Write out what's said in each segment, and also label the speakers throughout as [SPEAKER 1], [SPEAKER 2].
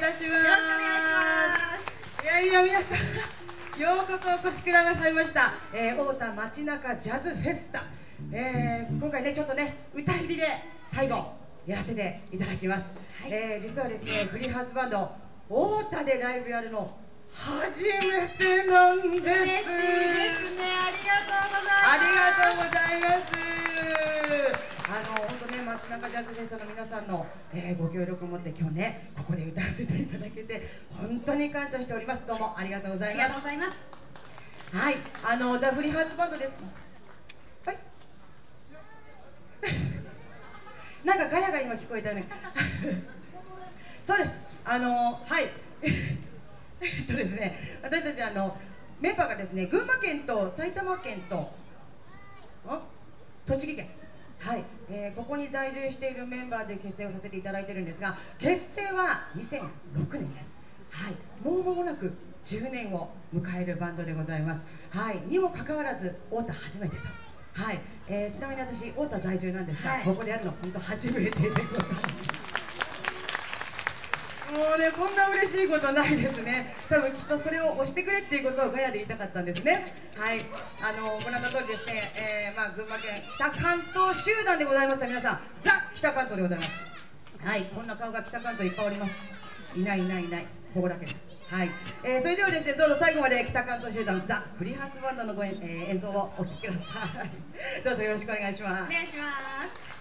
[SPEAKER 1] たしますよろしくお願いしま
[SPEAKER 2] す
[SPEAKER 1] いやいや皆さんようこそお越しくださいました、えー、太田町中ジャズフェスタ、えー、今回ねちょっとね歌入りで最後やらせていただきます、はい、えー、実はですねフリーハウスバンド太田でライブやるの初めてなんです。嬉しいですね。
[SPEAKER 3] ありがとうございます。
[SPEAKER 1] ありがとうございます。あの本当ね街中ジャズフェスの皆さんの、えー、ご協力を持って今日ねここで歌わせていただけて本当に感謝しております。どうもありがとうございます。ありがとうございます。はい。あのザ・フリーハウスバンドです。はい。なんかガヤが今聞こえたね。そうです。あのはい。えっとですね私たちあのメンバーがですね群馬県と埼玉県と栃木県はい、えー、ここに在住しているメンバーで結成をさせていただいてるんですが結成は2006年です。はい。もう間もなく10年を迎えるバンドでございます。はい。にもかかわらず太田初めてと。はい、えー、ちなみに私太田在住なんですが、はい、ここでやるの本当初めてでございますもうねこんな嬉しいことないですね。多分きっとそれを押してくれっていうことをガヤで言いたかったんですね。はい。あのご覧の通りですね、えー、まあ、群馬県北関東集団でございます皆さん。ザ北関東でございます。はい。こんな顔が北関東いっぱいおります。いないいないいない。ここだけです。はい、えー、それではですねどうぞ最後まで北関東集団ザ・フリーハウスバンドのご演,、えー、演奏をお聴きください。どうぞよろしくお願いします。
[SPEAKER 3] お願いします。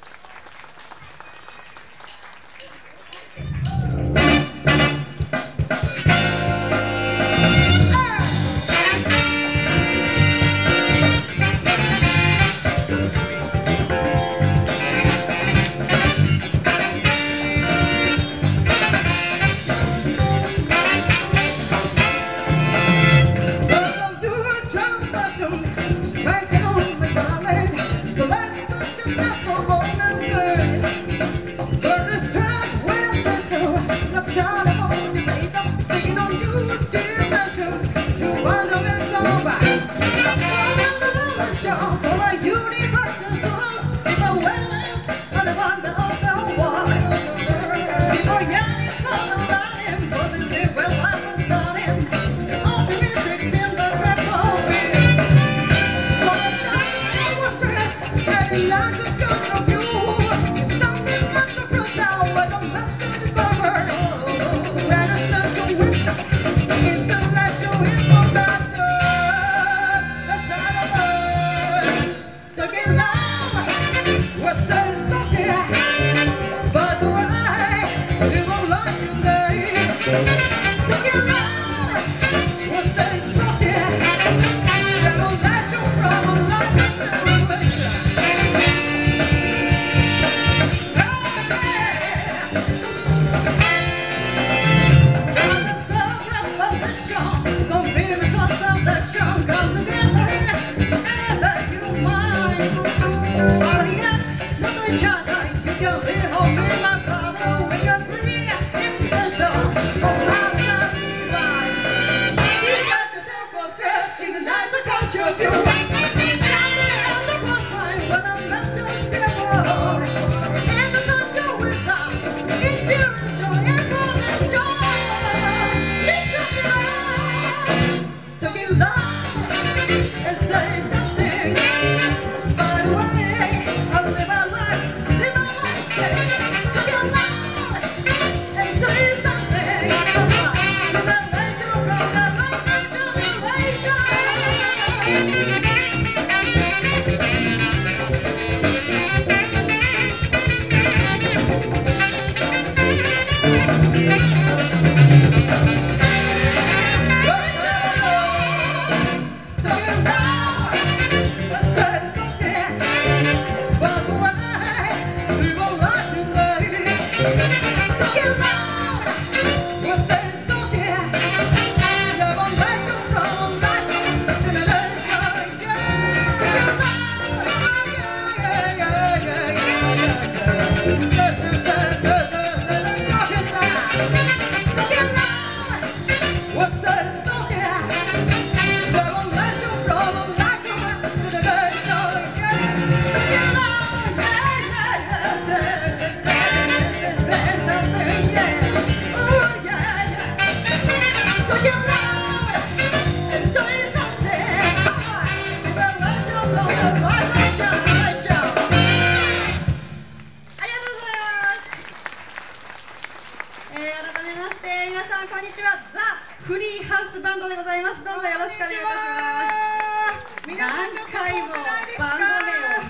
[SPEAKER 2] さんこんにちは。ザ・フリーハウスバンドでございます。どうぞよろしくお願いいたします。何回もバン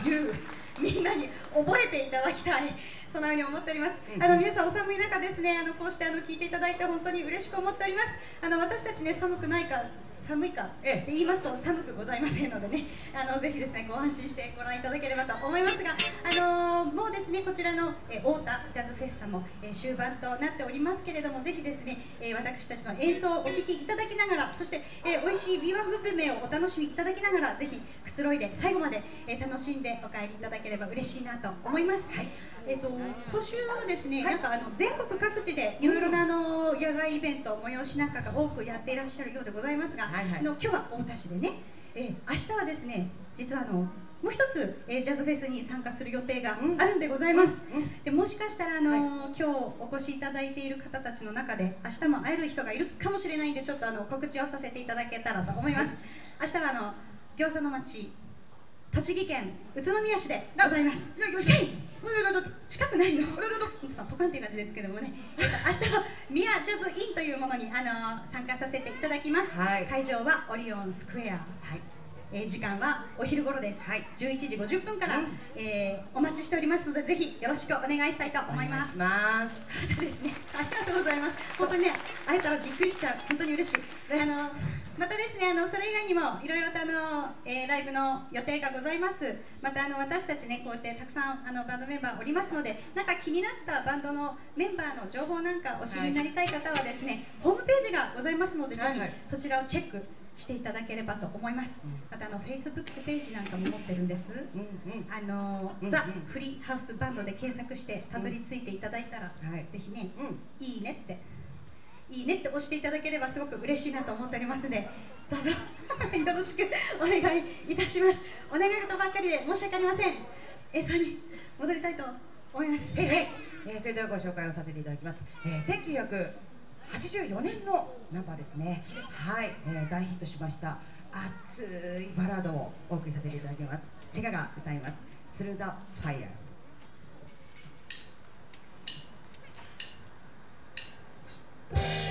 [SPEAKER 2] ド名を言う。みんなに覚えていただきたい。そのように思っております。あの皆さんお寒い中ですね、あのこうしてあの聞いていただいて本当に嬉しく思っております。あの私たちね寒くないか寒いかって
[SPEAKER 1] え。え
[SPEAKER 2] 言いますと寒くございませんのでねあのぜひですねご安心してご覧いただければと思いますがあのもうですねこちらの、えー、太田ジャズフェスタも、えー終盤となっておりますけれどもぜひですね、えー私たちの演奏をお聴きいただきながらそして、えー美味しいビワグルメをお楽しみいただきながらぜひくつろいで最後まで、えー楽しんでお帰りいただければ嬉しいなと思います、えっ、と今週はですね、
[SPEAKER 1] はい。
[SPEAKER 2] なんかあの全国各地でいろいろなあの野外イベント催しなんかが多くやっていらっしゃるようでございますが、
[SPEAKER 1] はいはい。
[SPEAKER 2] あの今日は太田市でね、えー明日はですね実はあのもう一つ、えージャズフェスに参加する予定があるんでございます、
[SPEAKER 1] うん。
[SPEAKER 2] でもしかしたらあの、今日お越しいただいている方たちの中で明日も会える人がいるかもしれないんでちょっとあの告知をさせていただけたらと思います、明日はあの餃子の町栃木県宇都宮市でございます。近い近くないの
[SPEAKER 1] あれだだ
[SPEAKER 2] 本当さんポカンっていう感じですけどもね、えっと明日はミアジャズインというものにあの参加させていただきます、
[SPEAKER 1] はい。
[SPEAKER 2] 会場はオリオンスクエア、
[SPEAKER 1] はい。
[SPEAKER 2] えー時間はお昼頃です、
[SPEAKER 1] はい。
[SPEAKER 2] 11時50分から、
[SPEAKER 1] うん。
[SPEAKER 2] えーお待ちしておりますのでぜひよろしくお願いしたいと思います。
[SPEAKER 1] ます。
[SPEAKER 2] ですね、ありがとうございます。本当にね、会えたらびっくりしちゃう、本当に嬉しい。あの、またですね、あの、それ以外にも、いろいろと、あの、えーライブの予定がございます。また、あの、私たちね、こうやってたくさん、あの、バンドメンバーおりますので。なんか気になったバンドのメンバーの情報なんかお知りになりたい方はですね、ホームページがございますので、ぜひ
[SPEAKER 1] はいはい
[SPEAKER 2] そちらをチェック。していただければと思います。
[SPEAKER 1] うん
[SPEAKER 2] またあの Facebook ページなんかも持ってるんです。
[SPEAKER 1] うんうん
[SPEAKER 2] あの、
[SPEAKER 1] うん
[SPEAKER 2] ザ・フリーハウスバンドで検索してたどり着いていただいたら、
[SPEAKER 1] はい
[SPEAKER 2] ぜひね、
[SPEAKER 1] うん
[SPEAKER 2] いいねっていいねって押していただければすごく嬉しいなと思っておりますのでどうぞ よろしくお願いいたします。お願い事ばっかりで申し訳ありません。演奏に戻りたいと思います。
[SPEAKER 1] えええーそれではご紹介をさせていただきます、えー、1984年のナンバーですね。はい、えー大ヒットしました。熱いバラードをお送りさせていただきます。チェガが歌います「スルーザ・ファイヤ
[SPEAKER 2] Bye.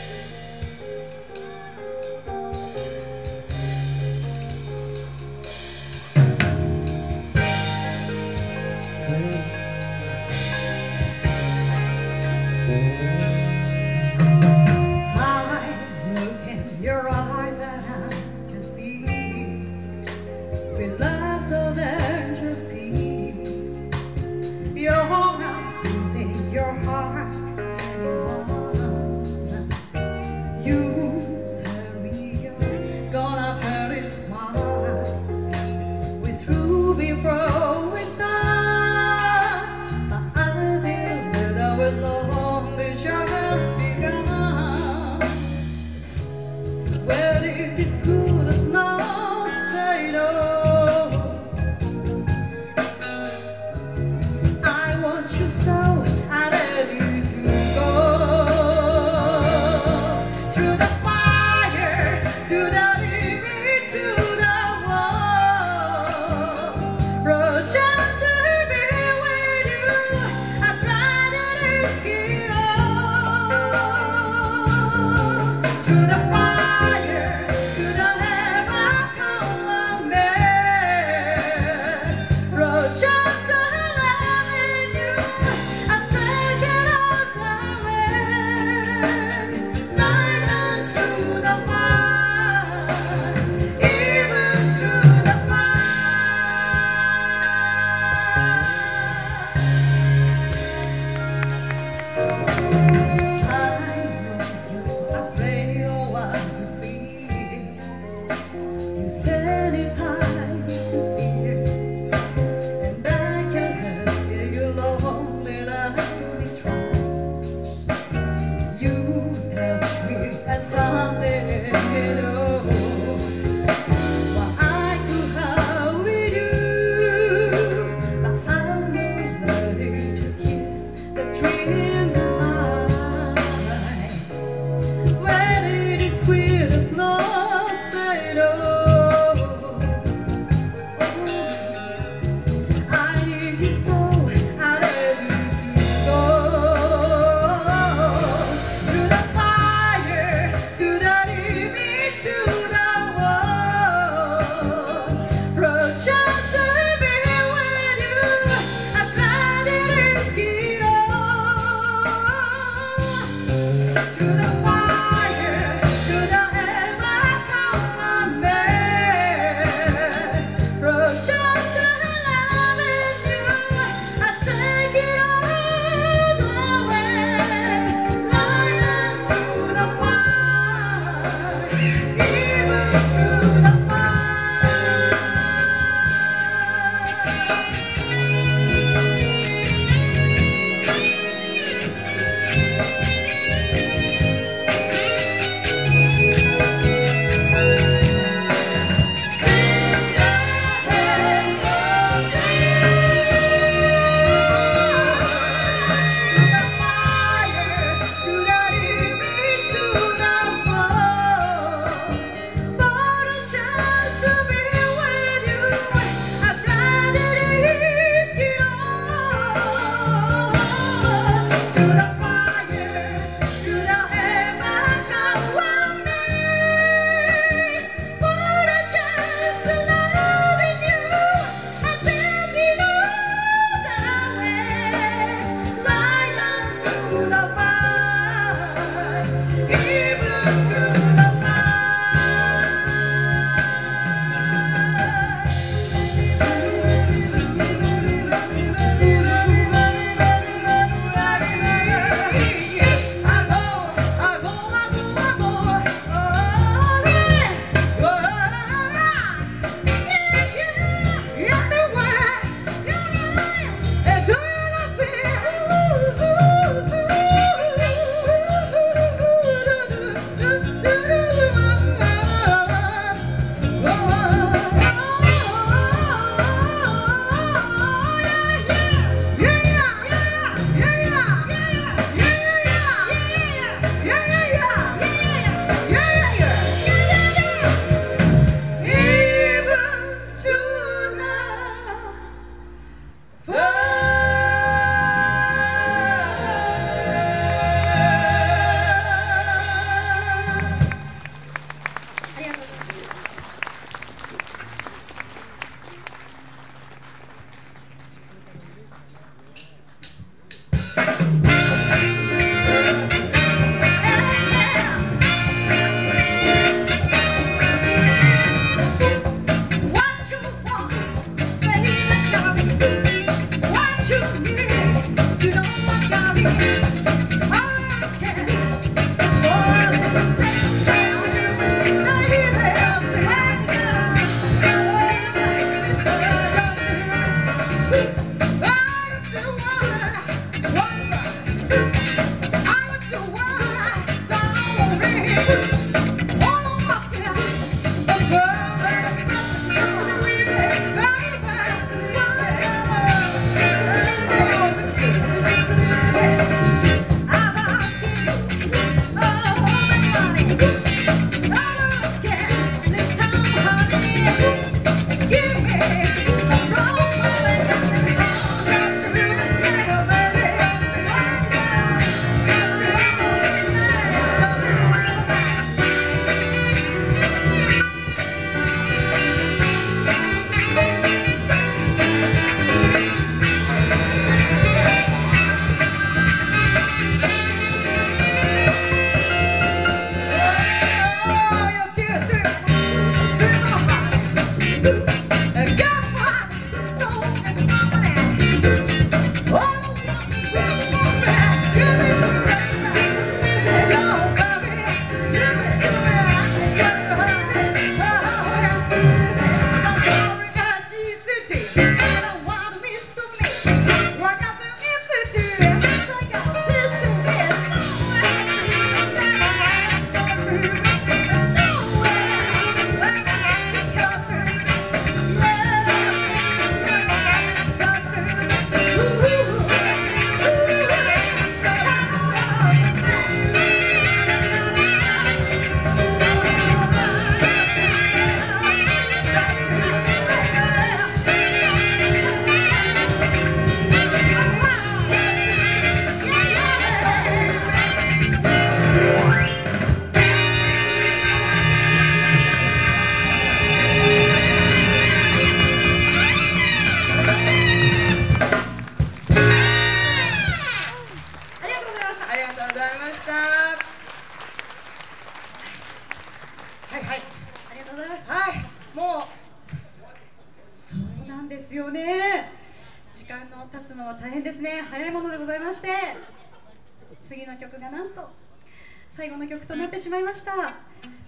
[SPEAKER 2] しまいました。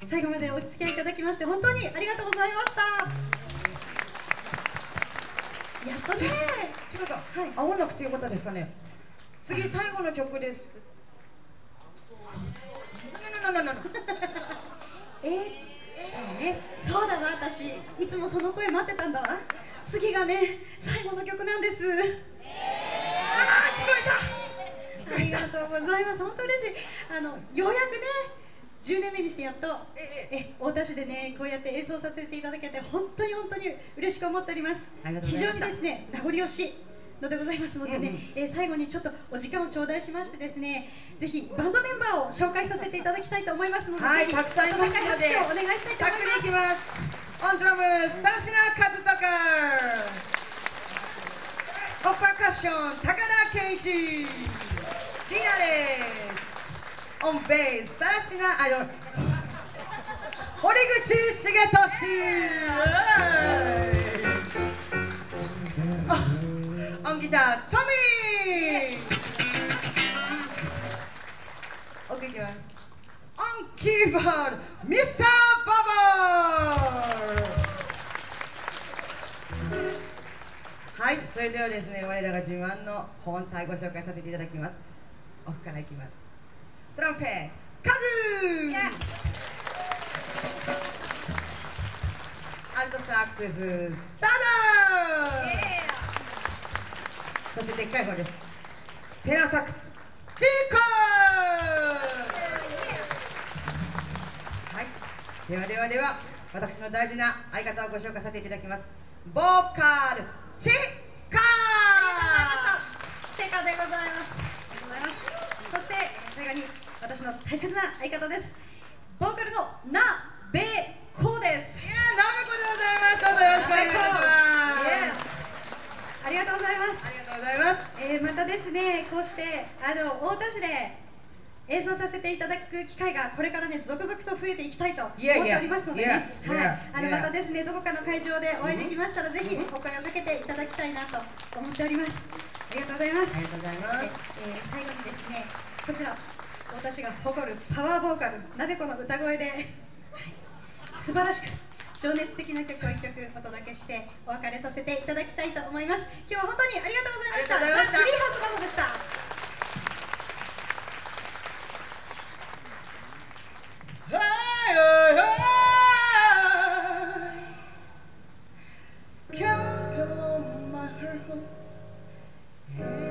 [SPEAKER 2] 最後までお付き合いいただきまして本当にありがとうございました。やっとね。
[SPEAKER 1] ちかさん、
[SPEAKER 2] はい。
[SPEAKER 1] 合わなくてよかったですかね。次最後の曲です。なななななな
[SPEAKER 2] えそうねそうだわ私。いつもその声待ってたんだわ。次がね最後の曲なんです。
[SPEAKER 1] あー聞こえ
[SPEAKER 2] ありがとうございます。本当嬉しい。あのようやくね10年目にしてやっと
[SPEAKER 1] え
[SPEAKER 2] え太田市でねこうやって演奏させていただけて本当に本当に嬉しく思っております。非常にですね名残惜しいのでございますのでね、
[SPEAKER 1] うんうん。
[SPEAKER 2] えー最後にちょっとお時間を頂戴しましてですねぜひバンドメンバーを紹介させていただきたいと思いますので、
[SPEAKER 1] はいたくさんいますので
[SPEAKER 2] お願いしたいと思います。
[SPEAKER 1] オンドラムサラシナカズタカオパーカッション高田圭一リナですオンベースサラシナあの堀口重俊。あオンギタートミー。奥行きますオンキーボードミスターババー。はいそれではですね我らが自慢の本体ご紹介させていただきます。オフからいきます。トランペカズー。アルトサックスサダーそしてでっかい方です。テナーサックスチーコー。はい。ではではでは私の大事な相方をご紹介させていただきます。ボーカルチカー。
[SPEAKER 2] チカでございます。ありがとうございます。そして最後に私の大切な相方です。ボーカルのなべこです。
[SPEAKER 1] いやーナメコでございますどうぞよろしくお願いします
[SPEAKER 2] ありがとうございます。
[SPEAKER 1] ありがとうございます
[SPEAKER 2] えーまたですね、こうしてあの太田市で演奏させていただく機会がこれからね続々と増えていきたいと思って.おりますのでね、はいあの.またですねどこかの会場でお会いできましたら、ぜひお声をかけていただきたいなと思っております。ありがとうございます。
[SPEAKER 1] ありがとうございます
[SPEAKER 2] えー最後にですねこちら私が誇るパワーボーカルなべこの歌声で、はい、素晴らしく情熱的な曲を一曲お届けしてお別れさせていただきたいと思います。今日は本当にありがとうございました。
[SPEAKER 1] ありがとうございました。
[SPEAKER 2] ザ・リーハウスバンドでした
[SPEAKER 1] Can't come on my heart and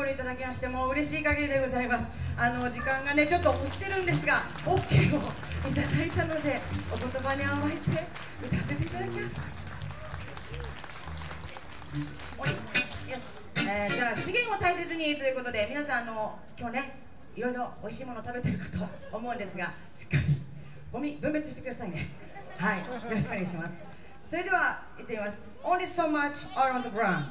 [SPEAKER 2] うござい
[SPEAKER 1] ただきましてもう嬉しい限りでございます。あの時間がねちょっと押してるんですが OK をいただいたのでお言葉に甘えて歌わせていただきます。おい。えーじゃあ資源を大切にということで皆さんあの今日ねいろいろ美味しいもの食べてるかと思うんですがしっかりゴミ分別してくださいね。はい。よろしくお願いします。それでは行ってみます。Only so much are on the ground